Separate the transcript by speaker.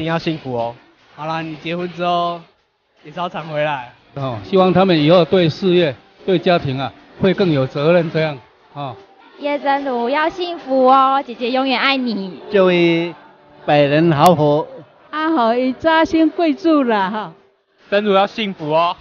Speaker 1: 你要幸福哦。
Speaker 2: 好啦，你结婚之后也是要常回来。
Speaker 3: 哦，希望他们以后对事业、对家庭啊，会更有责任这样。哦。
Speaker 4: 叶真如要幸福哦，姐姐永远爱你。
Speaker 5: 这位百年好合。
Speaker 6: 阿豪一扎心跪住了哈。
Speaker 1: 真如要幸福哦。